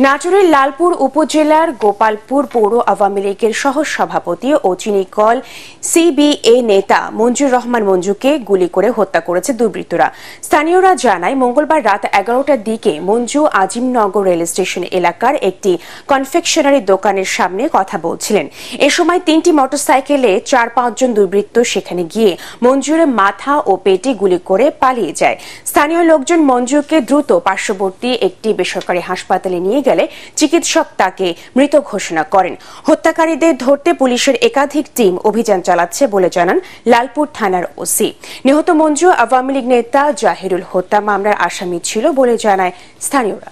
নাটোরের লালপুর উপজেলার গোপালপুর পৌর আওয়ামী লীগের সহ সভাপতি ও চিনিকল সিবিএ নেতা মঞ্জুর রহমান মঞ্জুকে গুলি করে হত্যা করেছে দুর্বৃত্তরা। স্থানীয়রা জানায়, মঙ্গলবার রাত এগারোটার দিকে মঞ্জু আজিমনগর রেল স্টেশন এলাকার একটি কনফেকশনারি দোকানের সামনে কথা বলছিলেন। এ সময় তিনটি মোটরসাইকেলে চার পাঁচজন দুর্বৃত্ত সেখানে গিয়ে মঞ্জুরের মাথা ও পেটে গুলি করে পালিয়ে যায়। স্থানীয় লোকজন মঞ্জুকে দ্রুত পার্শ্ববর্তী একটি বেসরকারি হাসপাতালে নিয়ে গেলে চিকিৎসক তাকে মৃত ঘোষণা করেন। হত্যাকারীদের ধরতে পুলিশের একাধিক টিম অভিযান চালাচ্ছে বলে জানান লালপুর থানার ওসি। নিহত মঞ্জু আওয়ামী লীগ নেতা জাহিরুল হত্যা মামলার আসামি ছিল বলে জানায় স্থানীয়রা।